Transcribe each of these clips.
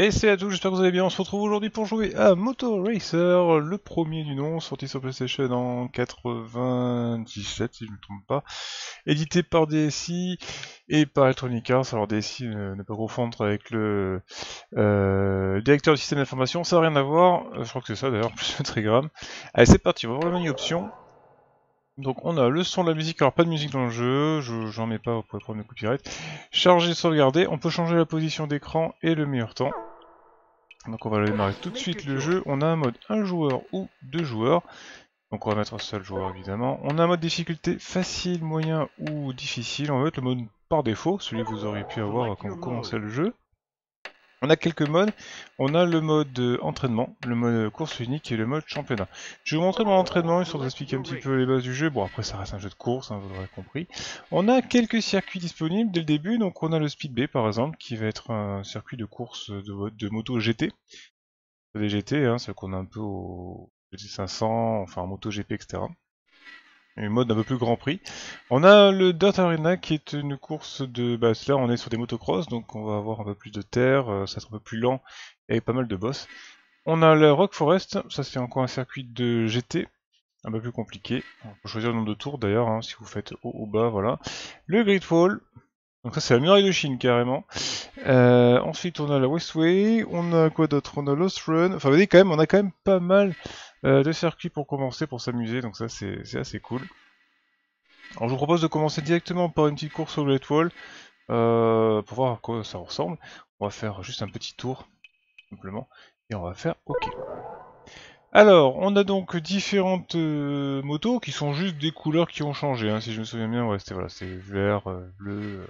Et c'est à tous, j'espère que vous allez bien. On se retrouve aujourd'hui pour jouer à Moto Racer, le premier du nom, sorti sur PlayStation en 97, si je ne me trompe pas. Édité par DSI et par Electronic Arts. Alors DSI ne, ne pas confondre avec le euh, directeur du système d'information, ça n'a rien à voir. Euh, Je crois que c'est ça d'ailleurs, plus le trigramme. Allez, c'est parti, on va voir le menu options. Donc on a le son de la musique, alors pas de musique dans le jeu, je j'en mets pas pour les problèmes de copyright. Charger, sauvegarder, on peut changer la position d'écran et le meilleur temps. Donc on va démarrer tout de suite le jeu, on a un mode un joueur ou deux joueurs. Donc on va mettre un seul joueur évidemment. On a un mode difficulté facile, moyen ou difficile, on va mettre le mode par défaut, celui que vous auriez pu avoir quand vous commencez le jeu. On a quelques modes. On a le mode euh, entraînement, le mode course unique et le mode championnat. Je vais vous montrer mon entraînement, histoire d'expliquer un petit peu les bases du jeu. Bon, après, ça reste un jeu de course, hein, vous l'aurez compris. On a quelques circuits disponibles dès le début. Donc, on a le Speed B, par exemple, qui va être un circuit de course de, moto GT. Des GT, hein, qu'on a un peu au GT500, enfin, moto GP, etc un mode un peu plus grand prix. On a le Dirt Arena qui est une course de... Bah là on est sur des motocross, donc on va avoir un peu plus de terre, euh, ça sera un peu plus lent et pas mal de boss. On a le Rock Forest, ça c'est encore un circuit de GT, un peu plus compliqué. On peut choisir le nombre de tours d'ailleurs, hein, si vous faites haut ou bas, voilà. Le Great Wall, donc ça c'est la muraille de Chine carrément. Euh, ensuite on a la Westway, on a quoi d'autre? On a Lost Run, enfin vous voyez quand même, on a quand même pas mal euh, de circuits pour commencer, pour s'amuser, donc ça c'est assez cool. Alors je vous propose de commencer directement par une petite course au Great Wall, euh, pour voir à quoi ça ressemble. On va faire juste un petit tour, simplement, et on va faire OK. Alors, on a donc différentes motos qui sont juste des couleurs qui ont changé, hein, si je me souviens bien, c'était voilà, vert, euh, bleu,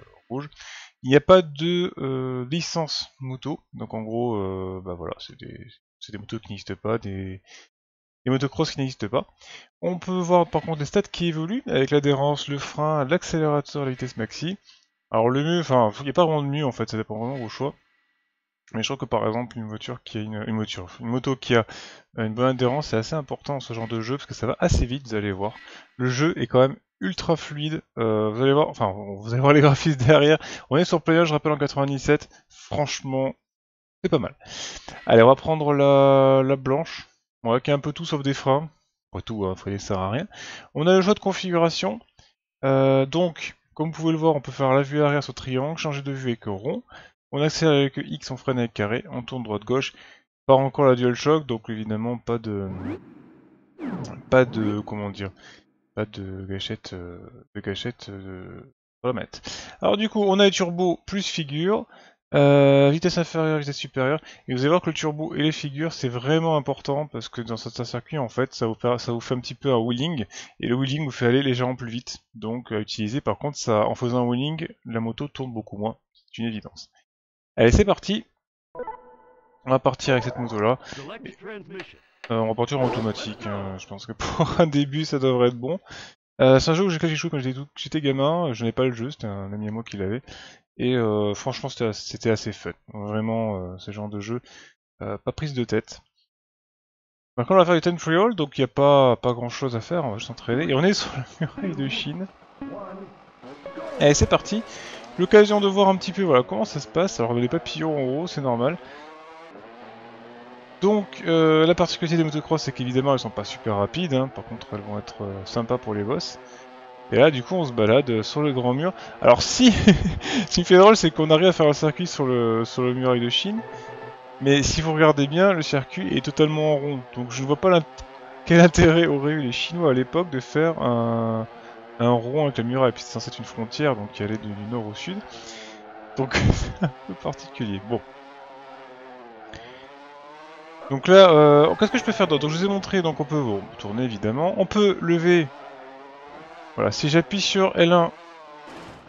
Il n'y a pas de euh, licence moto, donc en gros, euh, bah voilà, c'est des, des, motos qui n'existent pas, des, motocross qui n'existent pas. On peut voir par contre les stats qui évoluent, avec l'adhérence, le frein, l'accélérateur, la vitesse maxi. Alors le mieux, enfin, il n'y a pas vraiment de mieux en fait, ça dépend vraiment de vos choix. Mais je trouve que par exemple une voiture qui a une, une une moto qui a une bonne adhérence, c'est assez important dans ce genre de jeu parce que ça va assez vite, vous allez voir. Le jeu est quand même ultra fluide. Euh, vous allez voir, enfin vous allez voir les graphismes derrière. On est sur Playa, je rappelle en 97. Franchement, c'est pas mal. Allez, on va prendre la, la blanche. On va qui un peu tout sauf des freins. Pas tout, hein, freiner ça sert à rien. On a le choix de configuration. Euh, donc, comme vous pouvez le voir, on peut faire la vue arrière sur triangle, changer de vue avec rond. On accélère avec X, on freine avec carré, on tourne droite-gauche. Pas encore la DualShock, donc évidemment pas de... Pas de... comment dire De gâchette... Euh, de gâchette de remettre. Alors du coup, on a les turbos plus figure, euh, vitesse inférieure, vitesse supérieure, et vous allez voir que le turbo et les figures c'est vraiment important parce que dans certains circuits en fait ça vous, fait, ça vous fait un petit peu un wheeling et le wheeling vous fait aller légèrement plus vite donc à utiliser par contre ça en faisant un wheeling la moto tourne beaucoup moins, c'est une évidence. Allez, c'est parti. On va partir avec cette moto-là. Euh, on va partir en automatique. Hein. Je pense que pour un début, ça devrait être bon. Euh, c'est un jeu où j'ai quelque chose quand j'étais gamin. Je n'ai pas le jeu, c'était un ami à moi qui l'avait. Et euh, franchement, c'était assez fun. Vraiment, euh, ce genre de jeu. Pas prise de tête. Maintenant, on va faire du Free All, donc il n'y a pas, pas grand chose à faire. On va juste s'entraîner. Et on est sur la muraille de Chine. Allez, c'est parti l'occasion de voir un petit peu voilà, comment ça se passe. Alors les papillons en haut, c'est normal. Donc euh, la particularité des motocross c'est qu'évidemment elles sont pas super rapides, hein. par contre elles vont être euh, sympas pour les boss. Et là du coup on se balade sur le grand mur. Alors si, ce qui me fait drôle c'est qu'on arrive à faire un circuit sur le, sur le muraille de Chine. Mais si vous regardez bien, le circuit est totalement en rond. Donc je ne vois pas quel intérêt auraient eu les Chinois à l'époque de faire un, un rond avec la muraille, puis c'est censé être une frontière, donc qui allait du, du nord au sud. Donc c'est un peu particulier. Bon. Donc là, euh, qu'est-ce que je peux faire d'autre Donc je vous ai montré, donc on peut tourner évidemment. On peut lever. Voilà, si j'appuie sur L1,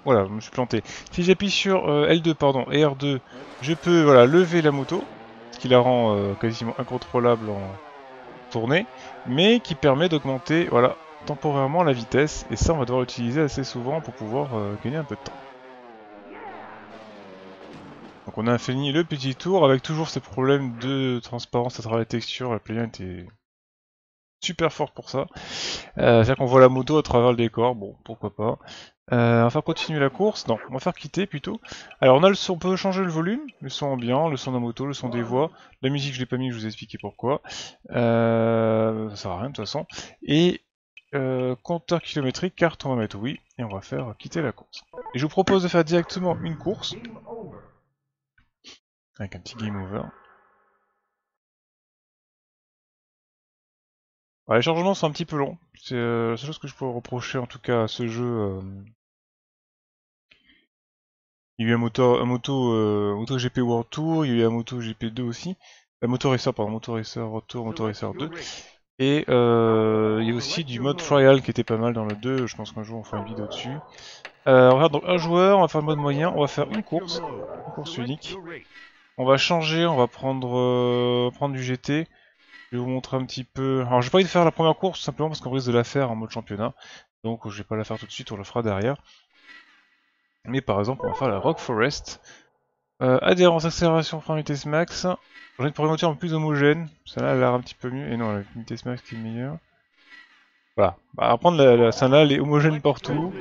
voilà, je me suis planté. Si j'appuie sur euh, L2 pardon et R2, je peux voilà lever la moto, ce qui la rend euh, quasiment incontrôlable en tournée, mais qui permet d'augmenter voilà temporairement la vitesse, et ça on va devoir l'utiliser assez souvent pour pouvoir gagner un peu de temps. Donc on a fini le petit tour avec toujours ces problèmes de transparence à travers la texture, la play était super forte pour ça. Euh, C'est-à-dire qu'on voit la moto à travers le décor, bon, pourquoi pas. Euh, on va faire continuer la course, non, on va faire quitter plutôt. Alors on on peut changer le volume, le son ambiant, le son de la moto, le son des voix. La musique je l'ai pas mis, je vous ai expliqué pourquoi. Euh, ça sert à rien de toute façon. Et compteur kilométrique, carte on va mettre oui, et on va faire quitter la course. Et je vous propose de faire directement une course. Avec un petit game over. Les chargements sont un petit peu longs. C'est euh, la seule chose que je peux reprocher en tout cas à ce jeu. euh. Il y a eu un moto, un moto, euh, Moto GP World Tour, il y a eu un Moto GP2 aussi. La Moto Racer, pardon, Moto Racer Retour, Moto Racer 2. Et euh, il y a aussi du mode trial qui était pas mal dans le 2, je pense qu'un jour on fera une vidéo dessus. Euh, on va faire donc un joueur, on va faire le mode moyen, on va faire une course, une course unique. On va changer, on va prendre, euh, du GT. Je vais vous montrer un petit peu... Alors j'ai pas envie de faire la première course simplement parce qu'on risque de la faire en mode championnat. Donc je vais pas la faire tout de suite, on la fera derrière. Mais par exemple on va faire la Rock Forest. Euh, adhérence, accélération, frein, vitesse max. J'en ai une voiture un peu plus homogène. Celle-là a l'air un petit peu mieux. Et non, la vitesse max qui est meilleure. Voilà. Bah, on va prendre la celle-là, elle est homogène partout.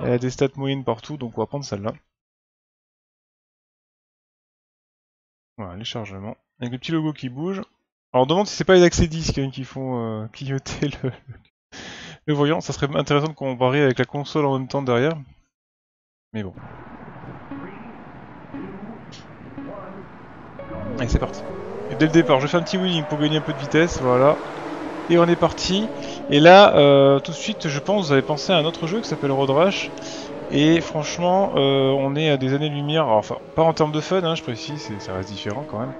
Elle a des stats moyennes partout, donc on va prendre celle-là. Voilà, les chargements. Avec le petit logo qui bouge. Alors on demande si c'est pas les accès disques hein, qui font euh, clignoter le, voyant. Ça serait intéressant de comparer avec la console en même temps derrière. Mais bon. Allez, c'est parti. Dès le départ, je fais un petit wheeling pour gagner un peu de vitesse, voilà. Et on est parti. Et là, euh, tout de suite, je pense, vous avez pensé à un autre jeu qui s'appelle Road Rash. Et franchement, euh, on est à des années-lumière, enfin, pas en termes de fun, hein, je précise, ça reste différent quand même.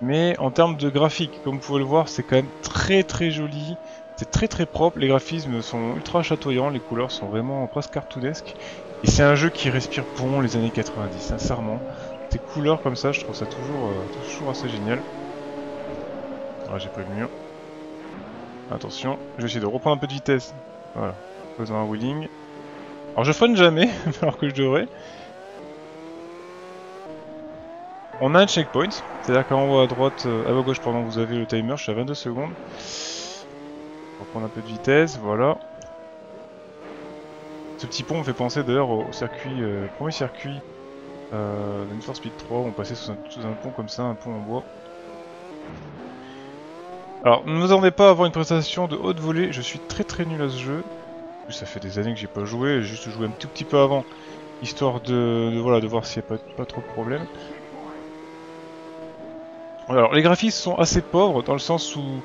Mais en termes de graphique, comme vous pouvez le voir, c'est quand même très très joli. C'est très très propre, les graphismes sont ultra chatoyants, les couleurs sont vraiment presque cartoonesques. Et c'est un jeu qui respire bon les années 90, sincèrement. Ces couleurs comme ça, je trouve ça toujours, euh, toujours assez génial. Ah, j'ai pris le mur. Attention, je vais essayer de reprendre un peu de vitesse. Voilà, faisant un wheeling. Alors je freine jamais, alors que je devrais. On a un checkpoint, c'est-à-dire qu'en haut à droite, euh, à gauche pardon, vous avez le timer, je suis à 22 secondes. On va prendre un peu de vitesse, voilà. Ce petit pont me fait penser d'ailleurs au circuit, euh, premier circuit euh, Need for Speed 3, on passait sous un, sous un pont comme ça, un pont en bois. Alors, ne vous attendez pas à avoir une prestation de haute volée, je suis très très nul à ce jeu. Ça fait des années que j'ai pas joué, j'ai juste joué un tout petit peu avant, histoire de, voilà, de voir s'il n'y a pas, trop de problèmes. Alors, les graphismes sont assez pauvres, dans le sens où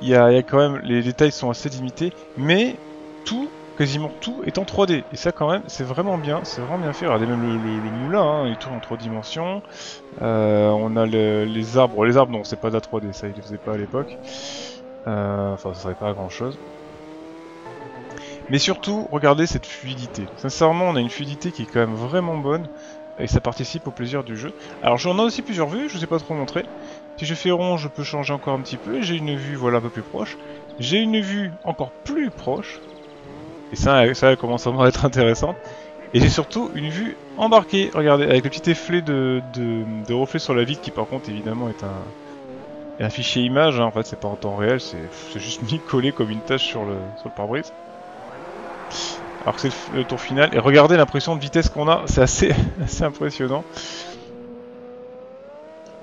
il y, a, quand même, les détails sont assez limités, mais tout, quasiment tout est en 3D. Et ça quand même, c'est vraiment bien, c'est vraiment bien fait. Regardez même le, le, le moulin, hein, il tourne en 3 dimensions. Euh, on a le, les arbres, les arbres non, c'est pas de la 3D, ça il le faisait pas à l'époque. Euh, enfin, ça serait pas grand chose. Mais surtout, regardez cette fluidité. Sincèrement, on a une fluidité qui est quand même vraiment bonne. Et ça participe au plaisir du jeu. Alors j'en ai aussi plusieurs vues, je vous ai pas trop montré. Si je fais rond, je peux changer encore un petit peu. J'ai une vue voilà un peu plus proche. J'ai une vue encore plus proche. Et ça, ça commence à être intéressante. Et j'ai surtout une vue embarquée. Regardez, avec le petit effet de, de, de reflet sur la vitre qui par contre évidemment est un, est un fichier image. Hein. En fait c'est pas en temps réel, c'est juste mis collé comme une tache sur le, sur le pare-brise. Alors que c'est le tour final. Et regardez l'impression de vitesse qu'on a, c'est assez, assez impressionnant.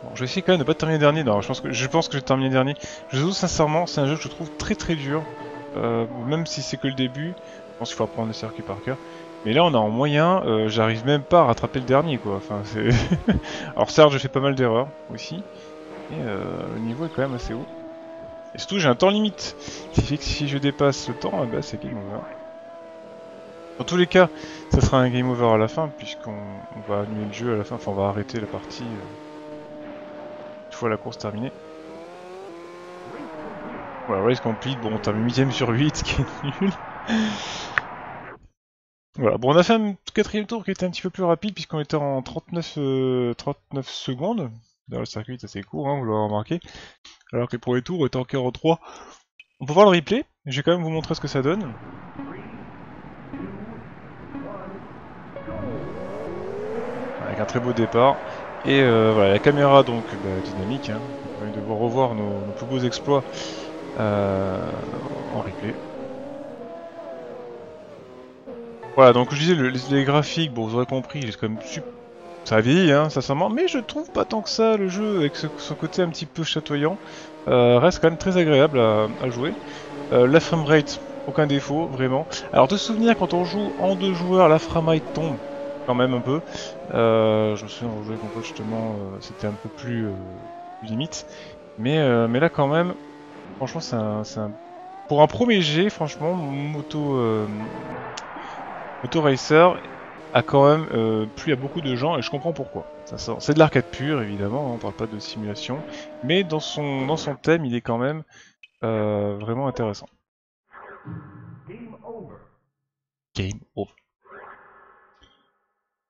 Bon, je vais essayer quand même de pas terminer dernier. Non, je pense que je pense que je vais terminer dernier. Je vous sincèrement, c'est un jeu que je trouve très très dur. Euh, même si c'est que le début. Je pense qu'il faut apprendre le circuit par cœur. Mais là, on est en moyen. Euh, J'arrive même pas à rattraper le dernier, quoi. Enfin. Alors certes, je fais pas mal d'erreurs aussi. Et euh, le niveau est quand même assez haut. Et surtout, j'ai un temps limite. Qui fait que si je dépasse le temps, bah, c'est game over. Dans tous les cas, ça sera un game over à la fin, puisqu'on va annuler le jeu à la fin, enfin on va arrêter la partie euh, une fois la course terminée. Voilà, race complete, bon on termine 8ème sur 8, ce qui est nul. Voilà, bon on a fait un quatrième tour qui était un petit peu plus rapide, puisqu'on était en 39, euh, 39 secondes. Dans le circuit est assez court, hein, vous l'aurez remarqué. Alors que les premiers tours étaient en 43. On peut voir le replay, je vais quand même vous montrer ce que ça donne. Avec un très beau départ. Et euh, voilà, la caméra donc bah, dynamique, hein, permet de voir revoir nos, plus beaux exploits en replay. Voilà, donc je disais, les, graphiques, bon, vous aurez compris, quand même ça vieillit, hein, sincèrement, mais je trouve pas tant que ça le jeu, avec ce, son côté un petit peu chatoyant, euh, reste quand même très agréable à, jouer. Euh, la framerate, aucun défaut, vraiment. Alors de souvenir, quand on joue en deux joueurs, la framerate tombe quand même un peu. Euh, je me souviens, on jouait contre justement, euh, c'était un peu plus, limite. Mais, mais là quand même, franchement, c'est un, un, Pour un premier G, franchement, Moto... Moto Racer a quand même euh, plu à beaucoup de gens et je comprends pourquoi. C'est de l'arcade pure évidemment, hein, on parle pas de simulation, mais dans son, dans son thème il est quand même euh, vraiment intéressant. Game over. Game over.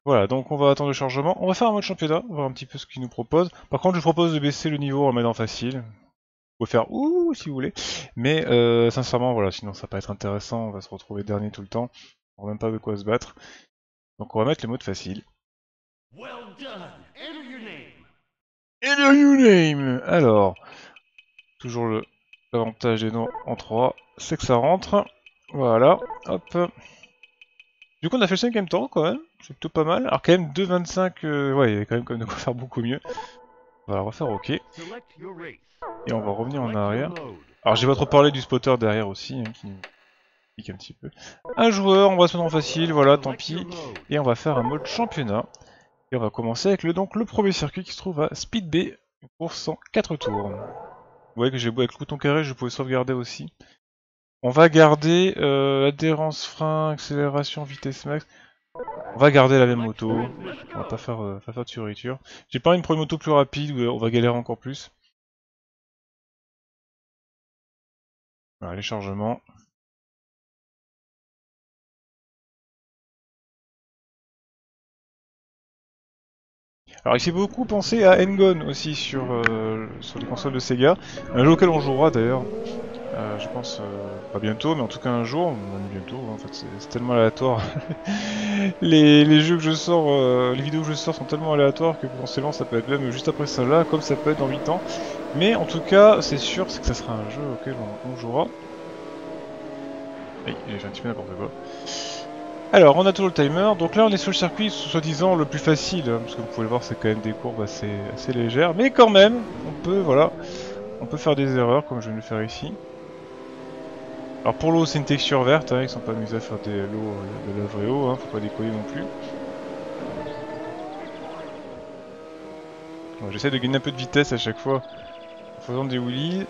Voilà, donc on va attendre le chargement. On va faire un mode championnat, voir un petit peu ce qu'il nous propose. Par contre, je vous propose de baisser le niveau en le en facile. Vous pouvez faire ouh si vous voulez. Mais euh, sincèrement, voilà, sinon ça va pas être intéressant. On va se retrouver dernier tout le temps. On n'a même pas de quoi se battre. Donc on va mettre les modes faciles. Well done. Enter your name. Enter your name. Alors, toujours le l'avantage des noms en 3, c'est que ça rentre. Voilà, hop. Du coup on a fait le cinquième temps quand même, c'est plutôt pas mal. Alors quand même 2.25, euh, ouais il y avait quand même, de quoi faire beaucoup mieux. On va refaire OK. Et on va revenir en arrière. Alors j'ai pas trop parlé du spotter derrière aussi, hein, qui un petit peu. Un joueur, on va se mettre en facile, voilà, tant pis. Et on va faire un mode championnat. Et on va commencer avec le, donc, le premier circuit qui se trouve à Speed B, pour 104 tours. Vous voyez que j'ai beau avec le bouton carré, je pouvais sauvegarder aussi. On va garder euh, adhérence, frein, accélération, vitesse max. On va garder la même moto. On va pas faire, euh, de surriture. J'ai pas une première moto plus rapide où on va galérer encore plus. Voilà, les chargements. Alors il fait beaucoup penser à Engon aussi sur, euh, sur les consoles de Sega, un jeu auquel on jouera d'ailleurs, euh, je pense euh, pas bientôt, mais en tout cas un jour, même bientôt, en fait c'est tellement aléatoire. les, jeux que je sors, les vidéos que je sors sont tellement aléatoires que potentiellement ça peut être même juste après ça là, comme ça peut être dans 8 ans. Mais en tout cas, c'est sûr, c'est que ça sera un jeu auquel on, jouera. Aïe, j'ai un petit peu n'importe quoi. Alors, on a toujours le timer. Donc là, on est sur le circuit soi-disant le plus facile, hein, parce que vous pouvez le voir, c'est quand même des courbes assez, assez légères. Mais quand même, on peut, voilà, on peut faire des erreurs, comme je viens de le faire ici. Alors pour l'eau, c'est une texture verte, hein, ils sont pas amusés à faire des lots de la vraie eau, hein, faut pas décoller non plus. J'essaie de gagner un peu de vitesse à chaque fois en faisant des wheelies.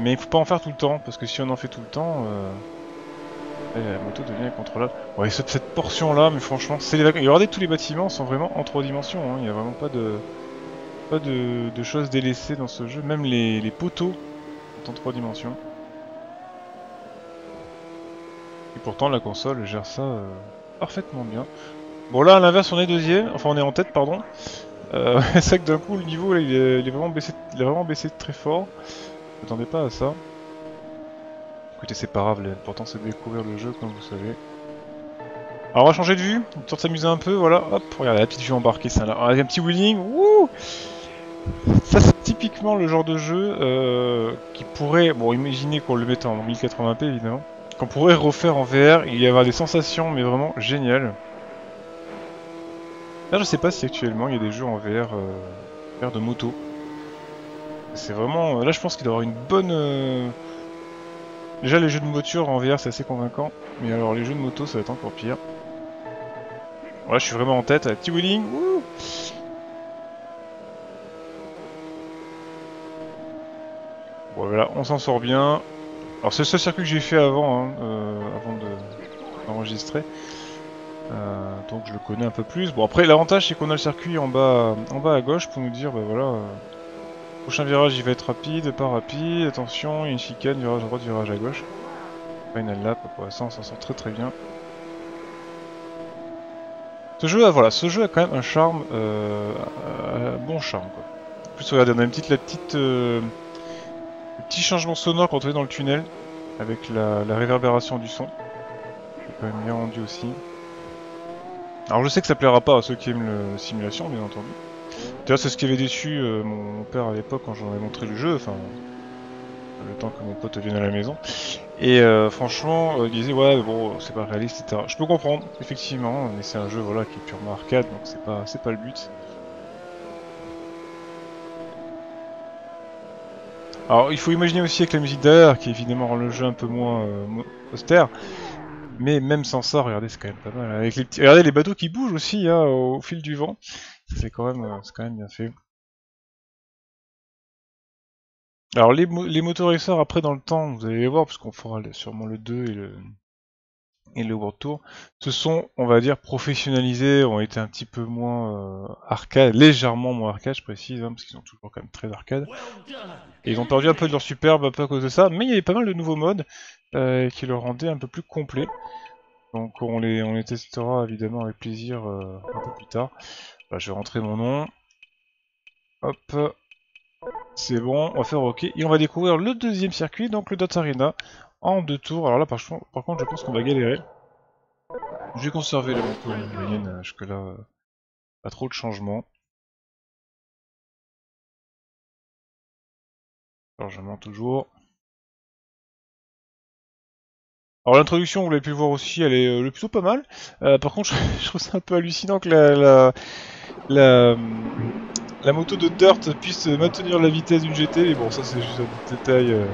Mais il faut pas en faire tout le temps, parce que si on en fait tout le temps... Euh la moto devient incontrôlable. Ouais, cette, cette portion là, mais franchement, c'est les Regardez, tous les bâtiments sont vraiment en trois dimensions. Hein. Il n'y a vraiment pas de pas de, choses délaissées dans ce jeu. Même les, poteaux sont en trois dimensions. Et pourtant, la console gère ça euh, parfaitement bien. Bon, là, à l'inverse, on est deuxième. Enfin, on est en tête, pardon. Euh, c'est vrai que d'un coup, le niveau, là, il, est, vraiment baissé, il a vraiment baissé très fort. Je m'attendais pas à ça. Écoutez, c'est pas grave, l'important c'est de découvrir le jeu, comme vous savez. Alors on va changer de vue, histoire de s'amuser un peu, voilà, hop, regardez la petite vue embarquée, ça là. Alors, un petit wheeling, wouh Ça c'est typiquement le genre de jeu euh, qui pourrait, bon imaginez qu'on le mette en 1080p évidemment, qu'on pourrait refaire en VR, il y avoir des sensations mais vraiment géniales. Là je sais pas si actuellement il y a des jeux en VR, euh, de moto. C'est vraiment, là je pense qu'il doit y avoir une bonne... Euh, Déjà les jeux de voiture en VR c'est assez convaincant, mais alors les jeux de moto ça va être encore pire. Voilà, je suis vraiment en tête, petit wheeling, Bon voilà, on s'en sort bien. Alors c'est seul circuit que j'ai fait avant, hein, euh, avant d'enregistrer. Euh, donc je le connais un peu plus. Bon après l'avantage c'est qu'on a le circuit en bas, en bas à gauche pour nous dire bah voilà, euh, Prochain virage, il va être rapide, pas rapide. Attention, il y a une chicane, virage à droite, virage à gauche. Final lap, pour l'instant, on s'en sort très très bien. Ce jeu, a, voilà, ce jeu a quand même un charme, un bon charme. Quoi. En plus, regardez, on a une petite, la petite, petit changement sonore quand on est dans le tunnel, avec la, réverbération du son. C'est quand même bien rendu aussi. Alors je sais que ça plaira pas à ceux qui aiment la simulation, bien entendu. D'ailleurs, c'est ce qui avait déçu euh, mon père à l'époque quand j'en ai montré le jeu. Enfin, le temps que mon pote vienne à la maison. Et euh, franchement, euh, il disait ouais bon c'est pas réaliste, etc. Je peux comprendre, effectivement, mais c'est un jeu voilà qui est purement arcade, donc c'est pas pas le but. Alors il faut imaginer aussi avec la musique derrière, qui évidemment rend le jeu un peu moins euh, austère. Mais même sans ça, regardez, c'est quand même pas mal. Avec les petits... Regardez les bateaux qui bougent aussi hein, au fil du vent. C'est quand même, euh, quand même bien fait. Alors les, mo les motoriseurs après dans le temps, vous allez les voir parce qu'on fera sûrement le 2 et le et le World Tour, se sont, on va dire, professionnalisés, ont été un petit peu moins euh, arcade, légèrement moins arcade, je précise, hein, parce qu'ils sont toujours quand même très arcade. Et ils ont perdu un peu de leur superbe à cause de ça, mais il y avait pas mal de nouveaux modes euh, qui le rendaient un peu plus complet. Donc on les, on les testera évidemment avec plaisir euh, un peu plus tard. Bah, je vais rentrer mon nom. Hop. C'est bon, on va faire OK. Et on va découvrir le deuxième circuit, donc le Dot Arena, en deux tours. Alors là, par, contre, je pense qu'on va galérer. Je vais conserver la moyenne jusque-là. Euh, pas trop de changements. Chargement toujours. Alors l'introduction, vous l'avez pu voir aussi, elle est, euh, plutôt pas mal. Euh, par contre, je, trouve ça un peu hallucinant que la, la, moto de Dirt puisse maintenir la vitesse d'une GT. Mais bon, ça c'est juste un détail euh,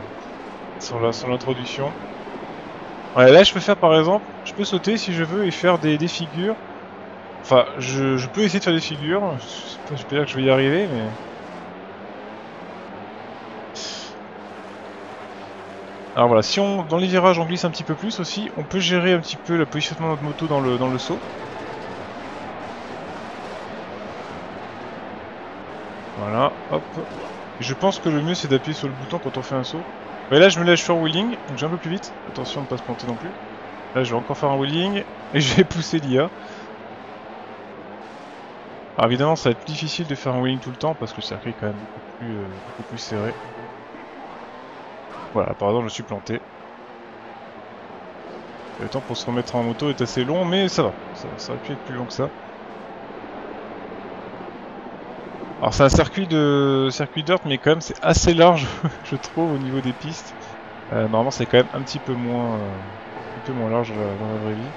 sur l'introduction. Ouais, là je peux faire par exemple, je peux sauter si je veux et faire des, figures. Enfin, je, je, peux essayer de faire des figures. Je sais pas, dire que je vais y arriver, mais... Alors voilà, si on dans les virages on glisse un petit peu plus aussi, on peut gérer un petit peu le positionnement de notre moto dans le, dans le saut. Voilà, hop. je pense que le mieux c'est d'appuyer sur le bouton quand on fait un saut. Et là je me lâche sur wheeling, donc j'ai un peu plus vite. Attention de ne pas se planter non plus. Là je vais encore faire un wheeling et je vais pousser l'IA. Alors évidemment ça va être difficile de faire un wheeling tout le temps parce que le circuit est quand même beaucoup plus, euh, beaucoup plus serré. Voilà, par exemple, je suis planté. Le temps pour se remettre en moto est assez long, mais ça va. Ça, aurait pu être plus long que ça. Alors c'est un circuit de circuit dirt, mais quand même c'est assez large, je trouve, au niveau des pistes. Euh, normalement c'est quand même un petit peu moins, euh, un peu moins large dans la, vraie vie.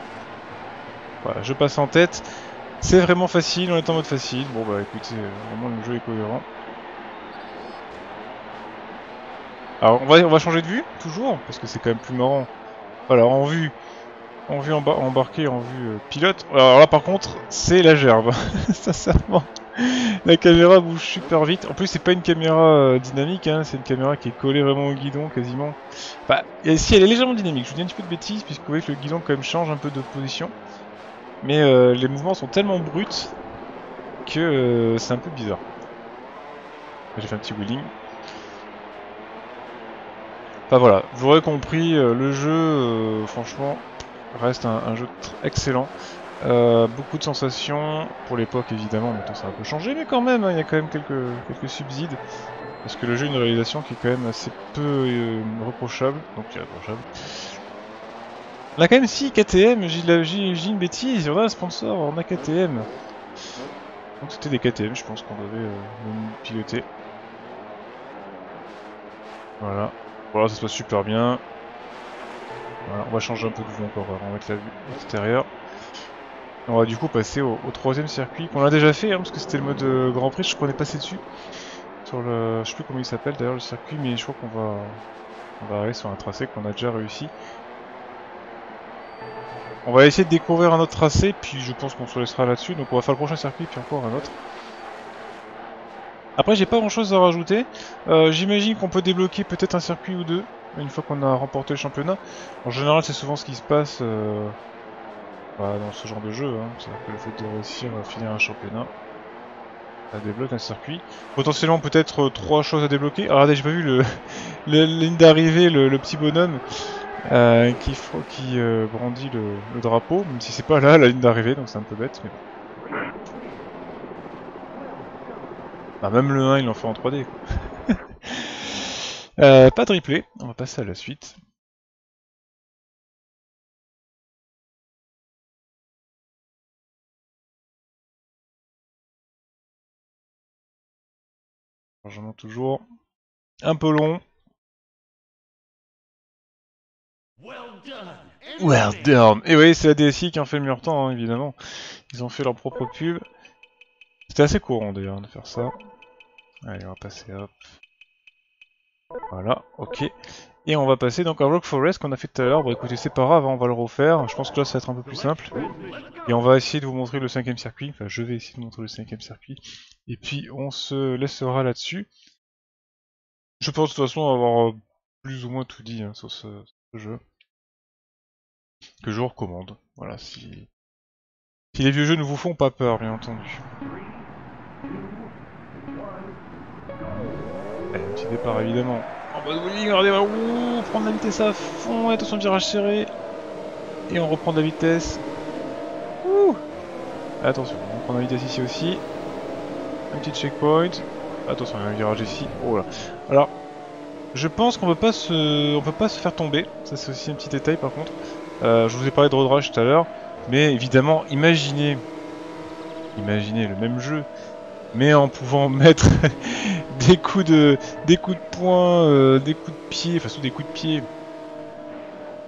Voilà, je passe en tête. C'est vraiment facile, on est en mode facile. Bon bah écoutez, vraiment le jeu est cohérent. Alors on va, on va changer de vue, toujours, parce que c'est quand même plus marrant. Voilà, en vue, en vue embarquée, en vue euh, pilote. Alors là par contre, c'est la gerbe, sincèrement. La caméra bouge super vite. En plus, c'est pas une caméra euh, dynamique, hein, c'est une caméra qui est collée vraiment au guidon quasiment. Bah, si elle est légèrement dynamique, je vous dis un petit peu de bêtises, puisque vous voyez que le guidon quand même change un peu de position. Mais euh, les mouvements sont tellement bruts que c'est un peu bizarre. J'ai fait un petit wheeling. Enfin voilà, vous aurez compris, euh, le jeu, euh, franchement, reste un, jeu excellent. Euh, beaucoup de sensations, pour l'époque évidemment, maintenant ça a un peu changé, mais quand même, hein, il y a quand même quelques, quelques subsides. Parce que le jeu a une réalisation qui est quand même assez peu reprochable, donc irréprochable. On a quand même si KTM, j'ai une bêtise, on a un sponsor, on a KTM. Donc c'était des KTM, je pense qu'on devait piloter. Voilà. Voilà, ça se passe super bien. On va changer un peu de vue encore, on va mettre la vue extérieure. On va du coup passer au, troisième circuit qu'on a déjà fait, hein, parce que c'était le mode euh, Grand Prix, je crois qu'on est passé dessus. Sur le, je sais plus comment il s'appelle d'ailleurs le circuit, mais je crois qu'on va, on va arriver sur un tracé qu'on a déjà réussi. On va essayer de découvrir un autre tracé, puis je pense qu'on se laissera là-dessus, donc on va faire le prochain circuit, puis encore un autre. Après, j'ai pas grand chose à rajouter. Euh, j'imagine qu'on peut débloquer peut-être un circuit ou deux une fois qu'on a remporté le championnat. En général, c'est souvent ce qui se passe euh, bah, dans ce genre de jeu. Hein. C'est-à-dire que le fait de réussir à finir un championnat, ça débloque un circuit. Potentiellement, peut-être euh, trois choses à débloquer. Ah, regardez, j'ai pas vu le, ligne d'arrivée, le, petit bonhomme qui, qui brandit le, drapeau, même si c'est pas là la ligne d'arrivée, donc c'est un peu bête. Bah, même le 1 il en fait en 3D quoi. euh, pas de replay, on va passer à la suite. Toujours un peu long. Well done. Et oui, c'est la DSI qui en fait le meilleur temps, hein, évidemment. Ils ont fait leur propre pub. C'était assez courant d'ailleurs de faire ça. Allez, on va passer hop. Voilà, ok. Et on va passer donc à Rock Forest qu'on a fait tout à l'heure. Bon écoutez, c'est pas grave, hein, on va le refaire. Je pense que là ça va être un peu plus simple. Et on va essayer de vous montrer le cinquième circuit. Enfin, je vais essayer de vous montrer le cinquième circuit. Et puis on se laissera là-dessus. Je pense de toute façon avoir plus ou moins tout dit hein, sur ce, jeu. Que je recommande. Voilà, si... Si les vieux jeux ne vous font pas peur, bien entendu. Allez, un petit départ évidemment. En mode wheeling, regardez, ouh, prendre la vitesse à fond, attention virage serré. Et on reprend de la vitesse. Ouh Attention, on reprend la vitesse ici aussi. Un petit checkpoint. Attention, il y a un virage ici. Oh là. Alors, je pense qu'on peut pas se, on peut pas se faire tomber. Ça c'est aussi un petit détail par contre. Euh, je vous ai parlé de road tout à l'heure, mais évidemment, imaginez, imaginez le même jeu, mais en pouvant mettre des coups de, des coups de poing, euh, des coups de pied, enfin surtout des coups de pied,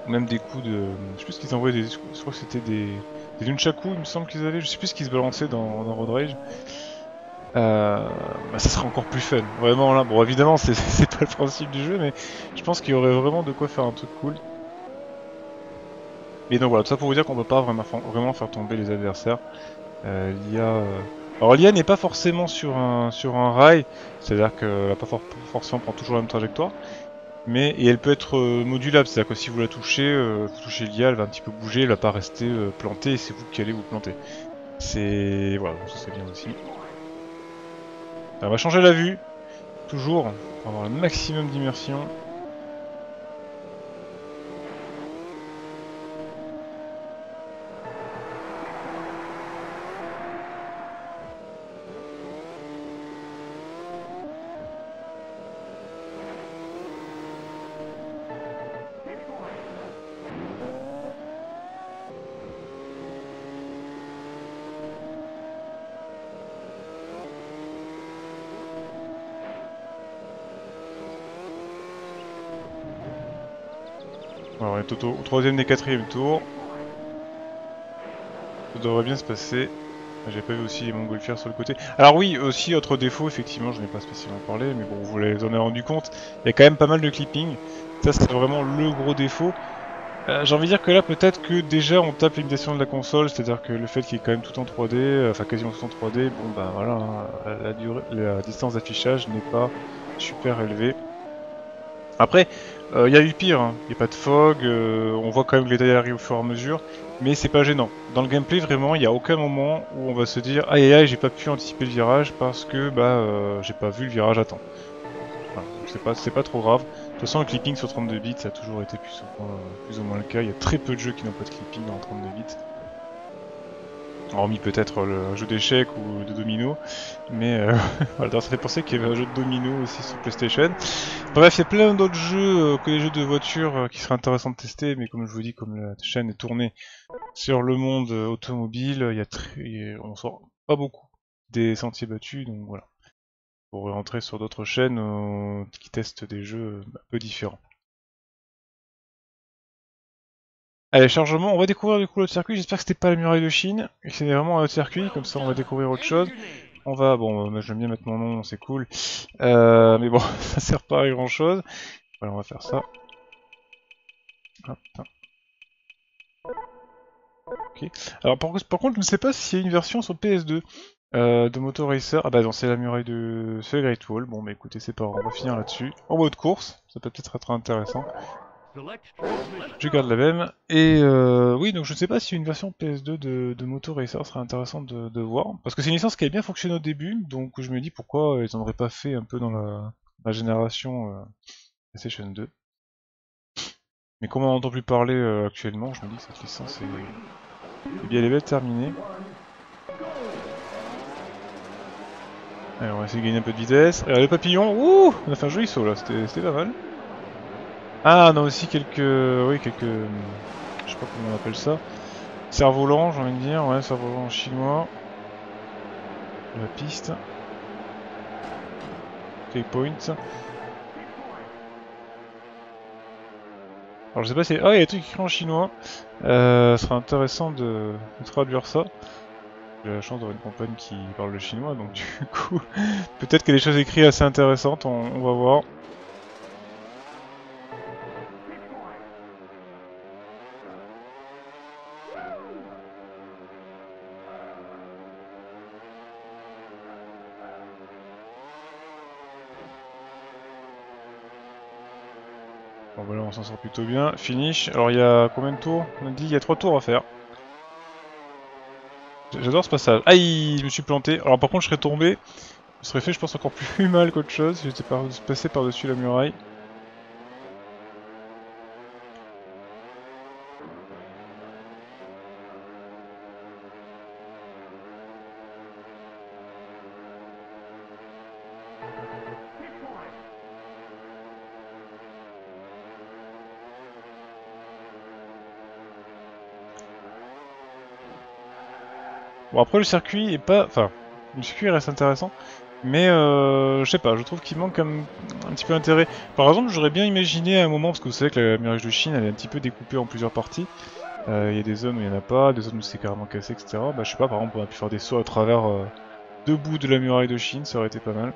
même des coups de, je sais plus ce qu'ils envoyaient, des, je crois que c'était des, des nunchaku, il me semble qu'ils avaient, je sais plus ce qu'ils se balançaient dans, dans. Bah, ça serait encore plus fun. Vraiment là, bon évidemment c'est pas le principe du jeu, mais je pense qu'il y aurait vraiment de quoi faire un truc cool. Mais donc voilà, tout ça pour vous dire qu'on peut pas vraiment, vraiment faire tomber les adversaires. Euh, l'IA... Euh... Alors l'IA n'est pas forcément sur un, sur un rail, c'est-à-dire qu'elle va pas forcément prendre toujours la même trajectoire, mais et elle peut être euh, modulable, c'est-à-dire que si vous la touchez, euh, vous touchez l'IA, elle va un petit peu bouger, elle va pas rester plantée, et c'est vous qui allez vous planter. C'est... voilà, ça c'est bien aussi. On va changer la vue, toujours, pour avoir le maximum d'immersion. Au, troisième et quatrième tour. Ça devrait bien se passer. J'ai pas vu aussi les montgolfières sur le côté. Alors oui, aussi autre défaut, effectivement, je n'ai pas spécialement parlé, mais bon, vous en avez rendu compte, il y a quand même pas mal de clipping. Ça, c'est vraiment le gros défaut. Euh, j'ai envie de dire que là, peut-être que déjà on tape l'imitation de la console, c'est-à-dire que le fait qu'il est quand même tout en 3D, euh, enfin quasiment tout en 3D, bon bah voilà, hein, la distance d'affichage n'est pas super élevée. Après, il euh, y a eu pire, il hein. n'y a pas de fog, euh, on voit quand même les détails au fur et à mesure, mais c'est pas gênant. Dans le gameplay, vraiment, il n'y a aucun moment où on va se dire aïe aïe aïe, j'ai pas pu anticiper le virage parce que bah euh, j'ai pas vu le virage à temps. Voilà, c'est pas, pas trop grave. De toute façon, le clipping sur 32 bits, ça a toujours été plus ou moins, plus ou moins le cas. Il y a très peu de jeux qui n'ont pas de clipping en 32 bits hormis peut-être le jeu d'échecs ou de domino, mais euh, voilà, ça fait penser qu'il y avait un jeu de domino aussi sur PlayStation. Bref, il y a plein d'autres jeux euh, que les jeux de voiture euh, qui seraient intéressants de tester, mais comme je vous dis, comme la chaîne est tournée sur le monde automobile, il y a très, on sort pas beaucoup des sentiers battus, donc voilà. Pour rentrer sur d'autres chaînes qui testent des jeux un peu différents. Allez, chargement, on va découvrir du coup l'autre circuit, j'espère que c'était pas la muraille de Chine, que c'est vraiment un autre circuit, comme ça on va découvrir autre chose. On va, bon, euh, j'aime bien mettre mon nom, c'est cool, euh, mais bon, ça sert pas à grand chose. Voilà, on va faire ça. Ok. Alors par, contre, je ne sais pas s'il y a une version sur PS2 euh, de Motor Racer. Ah bah non, c'est la muraille de... C'est Great Wall. Bon bah écoutez, c'est pas grave, on va finir là-dessus. En mode course, ça peut peut-être être intéressant. Je garde la même. Et euh, oui, donc je ne sais pas si une version PS2 de, Moto Racer serait intéressante de, voir. Parce que c'est une licence qui a bien fonctionné au début, donc je me dis pourquoi ils n'en auraient pas fait un peu dans la, génération euh, PlayStation 2. Mais comme on n'entend plus parler euh, actuellement, je me dis que cette licence est, est bien elle terminée. Allez, on va essayer de gagner un peu de vitesse. Alors le papillon, ouh On a fait un joli saut là, c'était pas mal. Ah, on a aussi quelques... Oui, quelques... Je sais pas comment on appelle ça. Cerf-volant, j'ai envie de dire. Ouais, cerf-volant chinois. La piste. point. Alors je sais pas si... Ah il y a des trucs écrits en chinois. Euh, ce sera intéressant de, traduire ça. J'ai la chance d'avoir une compagne qui parle le chinois, donc du coup, peut-être qu'il y a des choses écrites assez intéressantes, on va voir. Sort plutôt bien. Finish. Alors il y a combien de tours? On a dit il y a 3 tours à faire. J'adore ce passage. Aïe, je me suis planté. Alors par contre je serais tombé. Je serais fait je pense encore plus mal qu'autre chose. J'étais passé par-dessus la muraille. Bon après le circuit est pas... Enfin, le circuit reste intéressant, mais euh, je sais pas, je trouve qu'il manque un, un, petit peu d'intérêt. Par exemple, j'aurais bien imaginé à un moment, parce que vous savez que la Mirage de Chine elle est un petit peu découpée en plusieurs parties. Euh, il y a des zones où il n'y en a pas, des zones où c'est carrément cassé, etc. Bah je sais pas, par exemple on a pu faire des sauts à travers euh, deux bouts de la muraille de Chine, ça aurait été pas mal.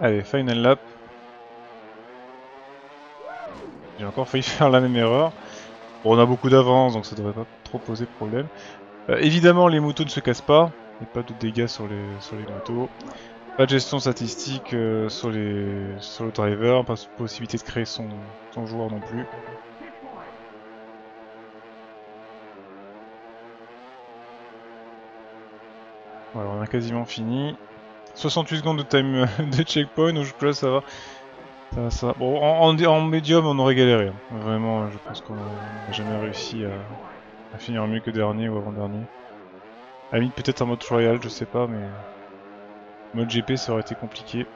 Allez, final lap. J'ai encore failli faire la même erreur. On a beaucoup d'avance, donc ça devrait pas trop poser problème. Euh, évidemment, les motos ne se cassent pas. Il n'y a pas de dégâts sur les, sur les motos. Pas de gestion statistique euh, sur, les, sur le driver. Pas de possibilité de créer son, son joueur non plus. Voilà, on a quasiment fini. 68 secondes de time de checkpoint, donc là ça va. Bon, en, médium, on aurait galéré. Hein. Vraiment, je pense qu'on n'a jamais réussi à, finir mieux que dernier ou avant-dernier. À la peut-être en mode royal, je sais pas, mais... Mode GP, ça aurait été compliqué.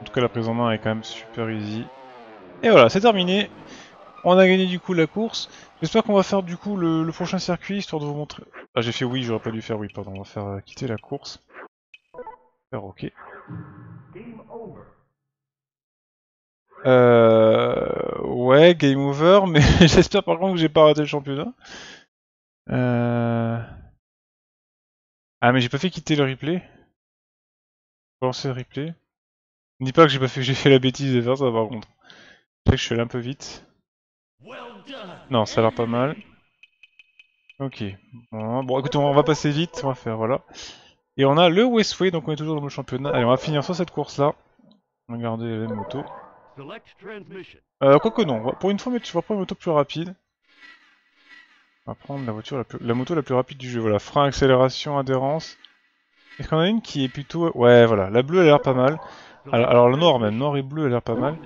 En tout cas, la prise en main est quand même super easy. Et voilà, c'est terminé. On a gagné du coup la course. J'espère qu'on va faire du coup le, prochain circuit, histoire de vous montrer... Ah j'ai fait oui, j'aurais pas dû faire oui, pardon, on va faire euh, quitter la course. Faire ok. Euh... Ouais, game over, mais j'espère par contre que j'ai pas raté le championnat. Euh... Ah mais j'ai pas fait quitter le replay. Lancer le replay? Dis pas que j'ai pas fait j'ai fait la bêtise de faire ça par contre. Je sais que je suis allé un peu vite. Non, ça a l'air pas mal. Ok. Bon, écoutez, on va passer vite, on va faire, voilà. Et on a le Westway, donc on est toujours dans le championnat. Allez, on va finir sur cette course-là. On va garder les motos. Euh, quoique non, pour une fois, tu vas prendre une moto plus rapide. On va prendre la, voiture la, plus, la moto la plus rapide du jeu. Voilà, frein, accélération, adhérence. Est-ce qu'on a une qui est plutôt... Ouais, voilà, la bleue elle a l'air pas mal. Alors, alors le noir même, noir et bleu elle a l'air pas mal.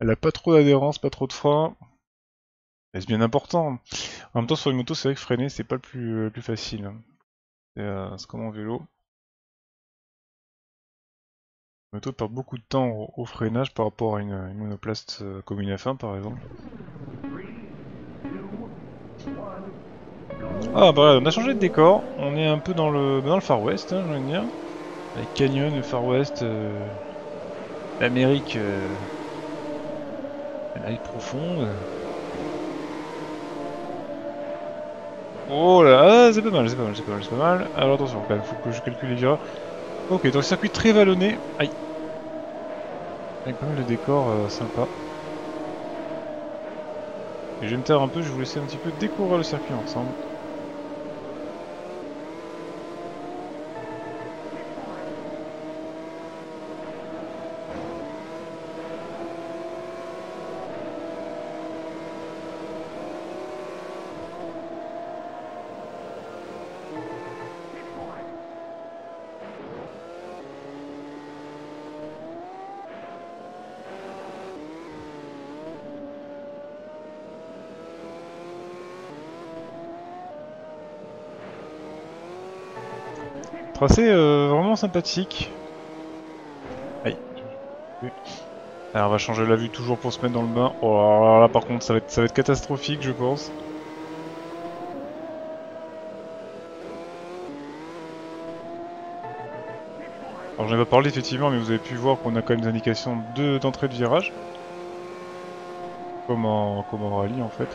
Elle a pas trop d'adhérence, pas trop de frein. C'est bien important. En même temps, sur une moto, c'est vrai que freiner, c'est pas le plus, le plus facile. C'est euh, comme en vélo. La moto perd beaucoup de temps au, freinage par rapport à une, une monoplace euh, comme une F1 par exemple. Ah bah on a changé de décor, on est un peu dans le, dans le Far West, hein, je veux dire. Avec Canyon, le Far West, euh, l'Amérique, l'Amérique profonde. Oh là, c'est pas mal, c'est pas mal, c'est pas mal, c'est pas mal. Alors attention, quand même, faut que je calcule les virage. Ok, donc circuit très vallonné. Aïe. Avec pas mal de décors euh, sympas. Je vais me taire un peu, je vais vous laisser un petit peu découvrir le circuit ensemble. Tracé euh, vraiment sympathique. Aïe. On va changer la vue toujours pour se mettre dans le bain. Oh là là, par contre ça va, être, catastrophique je pense. Alors j'en ai pas parlé effectivement mais vous avez pu voir qu'on a quand même des indications d'entrée de, de virage. Comme en, comme en rallye en fait.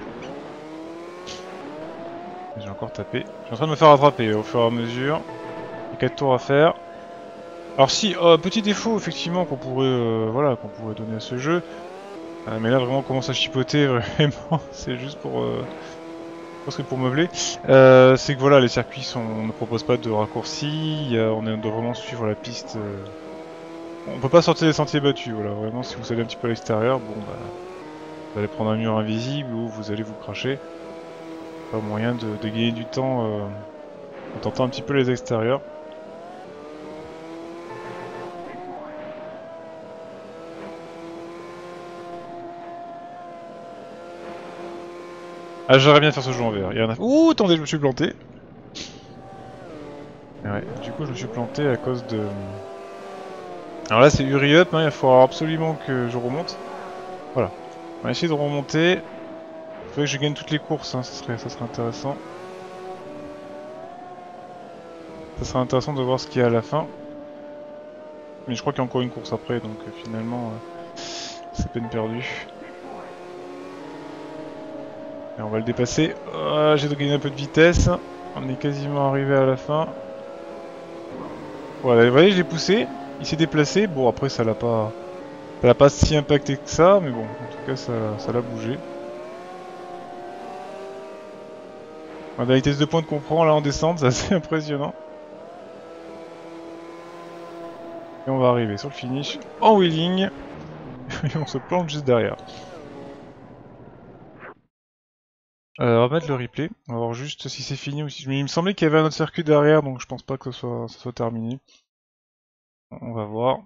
J'ai encore tapé. Je suis en train de me faire attraper au fur et à mesure. Il y a 4 tours à faire. Alors si, euh, petit défaut effectivement qu'on pourrait, euh, voilà, qu'on pourrait donner à ce jeu, euh, mais là vraiment on commence à chipoter vraiment, c'est juste pour, je pense que pour meubler, c'est que voilà les circuits sont, on ne propose pas de raccourcis, on doit vraiment suivre la piste. on peut pas sortir des sentiers battus, voilà, vraiment si vous allez un petit peu à l'extérieur, bon bah, vous allez prendre un mur invisible ou vous allez vous cracher. Pas moyen de gagner du temps en tentant un petit peu les extérieurs. Ah, j'aurais bien faire ce jeu en vert. Il y en a... Ouh, attendez, je me suis planté. Ouais, du coup, je me suis planté à cause de... Alors là, c'est hurry up, hein, il faut absolument que je remonte. Voilà. On va essayer de remonter. Il faudrait que je gagne toutes les courses, hein, ça, serait, ça serait intéressant. Ça serait intéressant de voir ce qu'il y a à la fin. Mais je crois qu'il y a encore une course après, donc euh, finalement, euh, c'est peine perdue. On va le dépasser. Oh, J'ai gagné un peu de vitesse. On est quasiment arrivé à la fin. Voilà, vous voyez, je l'ai poussé. Il s'est déplacé. Bon, après, ça l'a pas... Ça l'a pas si impacté que ça, mais bon, en tout cas, ça l'a bougé. la vitesse de pointe qu'on prend là en descente, c'est assez impressionnant. Et on va arriver sur le finish en wheeling. Et on se plante juste derrière. Euh, on va mettre le replay, on va voir juste si c'est fini ou si... Mais il me semblait qu'il y avait un autre circuit derrière, donc je pense pas que ce soit, soit terminé. On va voir.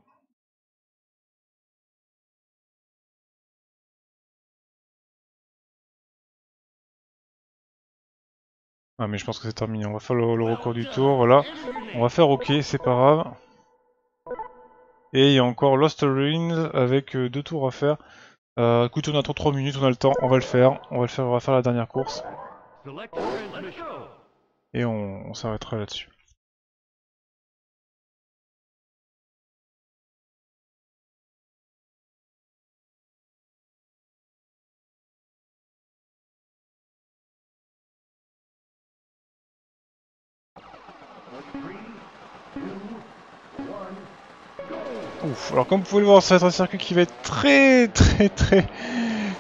Ah mais je pense que c'est terminé, on va faire le, record du tour, voilà. On va faire OK, c'est pas grave. Et il y a encore Lost Ruins avec euh, deux tours à faire. Euh, écoute, on a 3 minutes, on a le temps, on va le faire. On va le faire, on va faire la dernière course. Et on, on s'arrêtera là-dessus. Alors comme vous pouvez le voir, ça va être un circuit qui va être très très très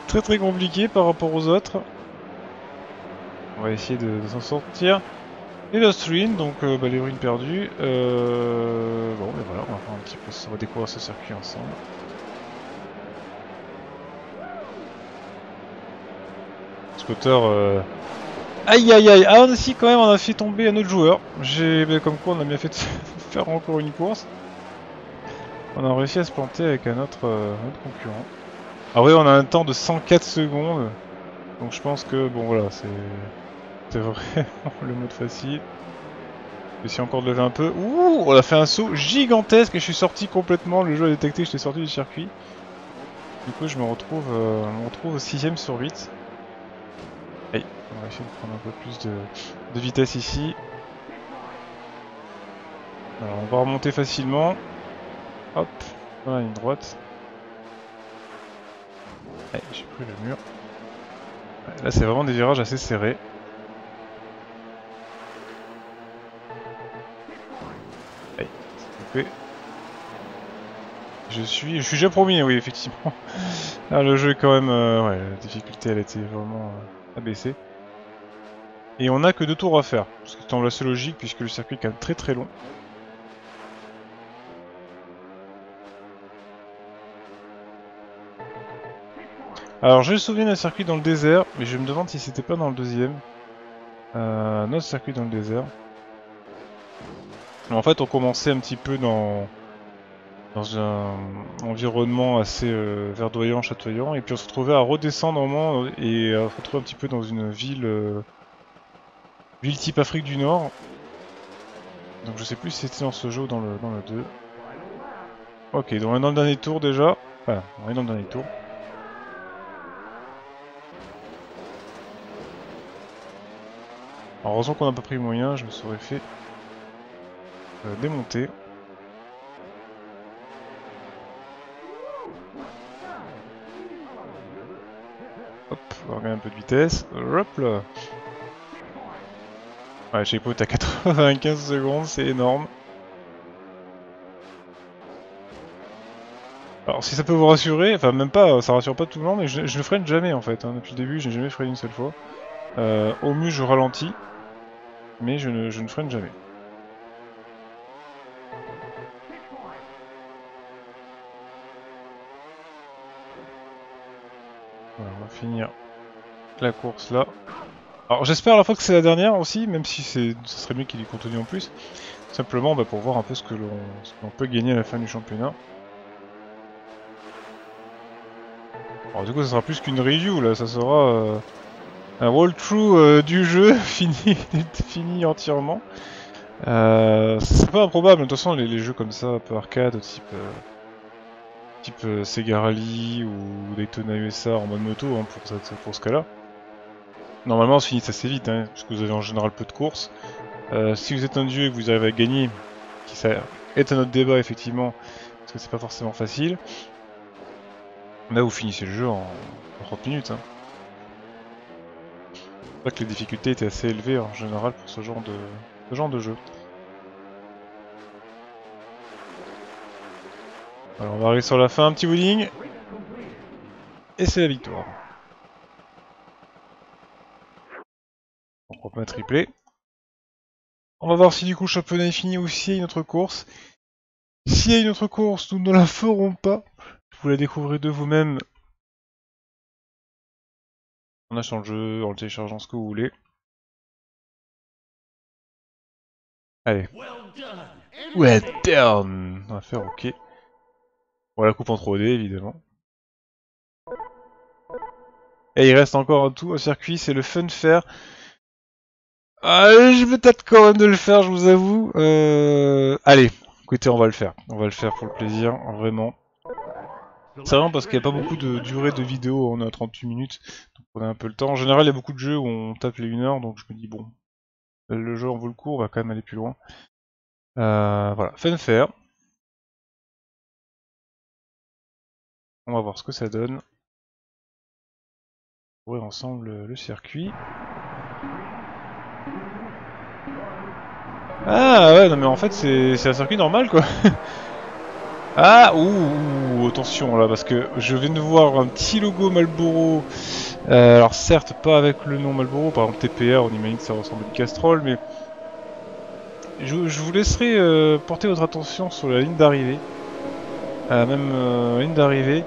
très très compliqué par rapport aux autres. On va essayer de, s'en sortir. Et Lost Ruin, donc euh, bah, les ruines perdues. Euh... Bon, mais voilà, on va faire un petit peu, on va découvrir ce circuit ensemble. Scooter. Euh... Aïe aïe aïe, ah si quand même on a fait tomber un autre joueur. J'ai, bah, comme quoi on a bien fait de faire encore une course. On a réussi à se planter avec un autre, euh, concurrent. Ah oui, on a un temps de 104 secondes. Donc je pense que, bon voilà, c'est vraiment le mode facile. Vais encore de lever un peu. Ouh, on a fait un saut gigantesque et je suis sorti complètement. Le jeu a détecté que j'étais sorti du circuit. Du coup, je me retrouve, euh, au 6ème sur 8. Allez, on va essayer de prendre un peu plus de, vitesse ici. On va remonter facilement. Hop, dans la ligne droite. Allez, j'ai pris le mur. là, c'est vraiment des virages assez serrés. Allez, c'est coupé. Je suis, je suis déjà premier, oui, effectivement. Ah, le jeu est quand même, euh, ouais, la difficulté, elle était vraiment euh, abaissée. Et on a que deux tours à faire, ce qui semble assez logique puisque le circuit est quand même très très long. Alors j'ai le souvenir d'un circuit dans le désert, mais je me demande si c'était pas dans le deuxième. Euh, un autre circuit dans le désert. En fait on commençait un petit peu dans, dans un environnement assez euh, verdoyant, chatoyant, et puis on se retrouvait à redescendre au moment et à se retrouver un petit peu dans une ville, euh, ville type Afrique du Nord. Donc je sais plus si c'était dans ce jeu ou dans le, dans le 2. Ok, donc on est dans le dernier tour déjà. Voilà, on est dans le dernier tour. Heureusement qu'on n'a pas pris le moyen, je me serais fait euh, démonter. Hop, on va regarder un peu de vitesse. Hop là Ouais, j'ai pote à 95 secondes, c'est énorme. Alors si ça peut vous rassurer, enfin même pas, ça rassure pas tout le monde, mais je, ne freine jamais en fait, hein. depuis le début je n'ai jamais freiné une seule fois. Euh, au mieux je ralentis, mais je ne, je ne freine jamais. Voilà, on va finir la course là. Alors j'espère à la fois que c'est la dernière aussi, même si ce serait mieux qu'il y continue en plus. Simplement bah, pour voir un peu ce que l'on peut gagner à la fin du championnat. Alors du coup ça sera plus qu'une review là, ça sera euh, un walkthrough euh, du jeu fini, fini entièrement. Euh, c'est pas improbable, de toute façon les, jeux comme ça, un peu arcade, type euh, type euh, Sega Rally ou Daytona USA en mode moto hein, pour, pour ce cas-là. Normalement, on se finit assez vite, hein, puisque vous avez en général peu de courses. Euh, si vous êtes un dieu et que vous arrivez à gagner, qui ça est un autre débat effectivement, parce que c'est pas forcément facile, là vous finissez le jeu en, 30 minutes. Hein. Que les difficultés étaient assez élevées en général pour ce genre de, jeu. Alors on va arriver sur la fin, un petit bowling. Et c'est la victoire. On. On va voir si du coup le championnat est fini ou s'il y a une autre course. S'il y a une autre course, nous ne la ferons pas. Vous la découvrez de vous-même en achetant le jeu, en le téléchargeant ce que vous voulez. Allez. Well done On va faire OK. On la coupe en 3D évidemment. Et il reste encore un tout au circuit, c'est le Fun Fair. Ah, je vais peut-être quand même de le faire, je vous avoue. Euh... Allez, écoutez, on va le faire. On va le faire pour le plaisir, vraiment. C'est vraiment parce qu'il n'y a pas beaucoup de durée de vidéo, on est à 38 minutes, donc on a un peu le temps. En général, il y a beaucoup de jeux où on tape les 1 heure, donc je me dis, bon, le jeu en vaut le coup, on va quand même aller plus loin. Euh, voilà, Fun Fair. On va voir ce que ça donne. Ouvrir ensemble le circuit. Ah ouais, non mais en fait c'est un circuit normal quoi. ah, ouh, attention là, parce que je viens de voir un petit logo Malboro. Euh, alors certes, pas avec le nom Malboro, par exemple TPR, on imagine que ça ressemble à une Castrol, mais... Je, vous laisserai euh, porter votre attention sur la ligne d'arrivée. Euh, même euh, ligne d'arrivée.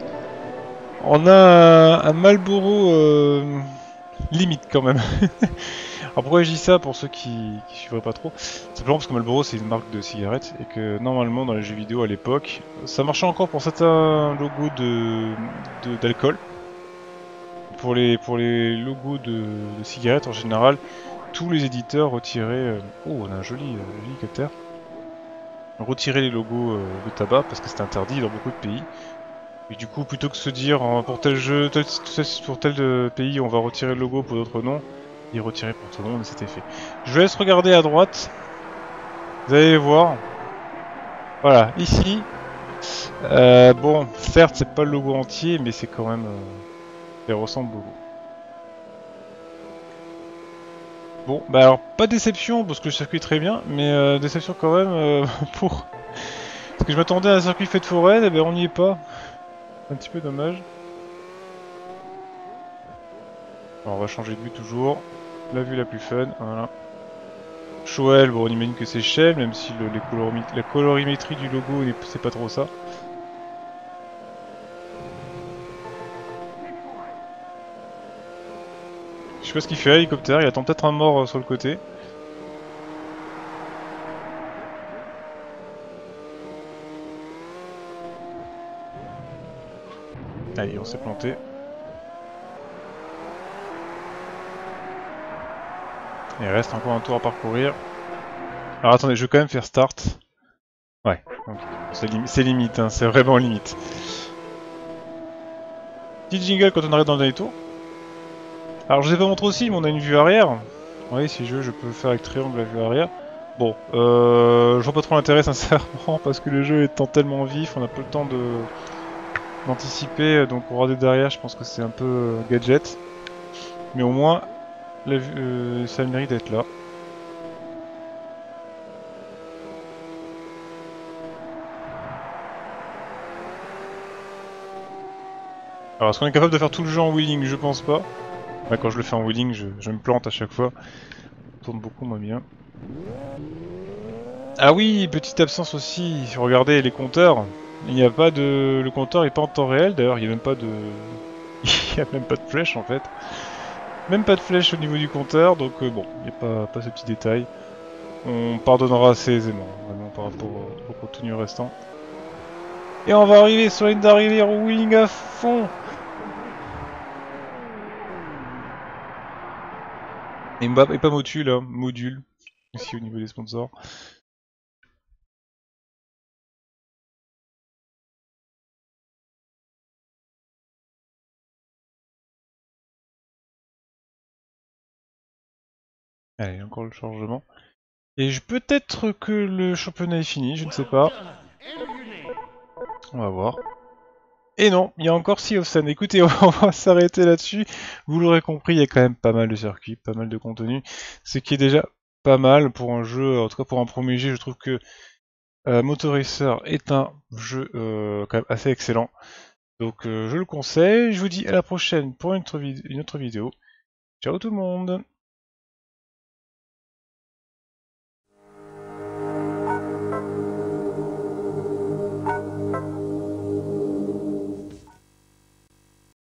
On a un, un Malboro limite quand même. Alors pourquoi je dis ça pour ceux qui, suivraient pas trop? Simplement parce que Marlboro c'est une marque de cigarettes et que normalement dans les jeux vidéo à l'époque, ça marchait encore pour certains logos de d'alcool. pour les pour les logos de, cigarettes en général, tous les éditeurs retiraient. Euh, oh, on a un joli, euh, joli capteur. Retirer les logos euh, de tabac parce que c'est interdit dans beaucoup de pays. Et du coup, plutôt que se dire pour tel jeu, pour tel pays, on va retirer le logo pour d'autres noms, il retiré pour tout le monde c'était fait. Je vous laisse regarder à droite. Vous allez voir. Voilà, ici. Euh, bon, certes, c'est pas le logo entier, mais c'est quand même. Euh, il ressemble beaucoup. Bon, bah alors, pas déception parce que le circuit est très bien, mais euh, déception quand même euh, pour. Parce que je m'attendais à un circuit fait de forêt, et ben on n'y est pas. Un petit peu dommage. On va changer de vue toujours la vue la plus fun, voilà. Shoel, bon on imagine que c'est Shell, même si le, les la colorimétrie du logo c'est pas trop ça. Je sais pas ce qu'il fait l'hélicoptère, il attend peut-être un mort euh, sur le côté. Allez, on s'est planté. Il reste encore un tour à parcourir. Alors attendez, je vais quand même faire start. Ouais, c'est limite, hein, c'est vraiment limite. Petit jingle quand on arrive dans le dernier tour. Alors je vous ai pas montré aussi, mais on a une vue arrière. Oui, si je veux, je peux faire avec triangle la vue arrière. Bon, euh, je vois pas trop l'intérêt sincèrement, parce que le jeu étant tellement vif, on a peu le temps de, d'anticiper, donc on regarder derrière, je pense que c'est un peu euh, gadget. Mais au moins, euh, ça mérite d'être là. Alors est-ce qu'on est capable de faire tout le jeu en wheeling? Je pense pas. quand je le fais en wheeling, je, me plante à chaque fois. Ça tourne beaucoup moins bien. Ah oui, petite absence aussi. Regardez les compteurs. Il n'y a pas de... Le compteur est pas en temps réel, d'ailleurs il n'y a même pas de... il n'y a même pas de flèche en fait. Même pas de flèche au niveau du compteur, donc euh, bon, il n'y a pas, pas ce petit détail. On pardonnera assez aisément, vraiment par rapport au contenu restant. Et on va arriver sur la ligne d'arrivée wing à fond Et, pas module, hein, module, ici au niveau des sponsors. Allez, encore le chargement. Et peut-être que le championnat est fini, je ne sais pas. On va voir. Et non, il y a encore Sea of. Écoutez, on va s'arrêter là-dessus. Vous l'aurez compris, il y a quand même pas mal de circuits, pas mal de contenu. Ce qui est déjà pas mal pour un jeu, en tout cas pour un premier jeu, je trouve que euh, Motor Racer est un jeu euh, quand même assez excellent. Donc euh, je le conseille. Je vous dis à la prochaine pour une autre vidéo. Ciao tout le monde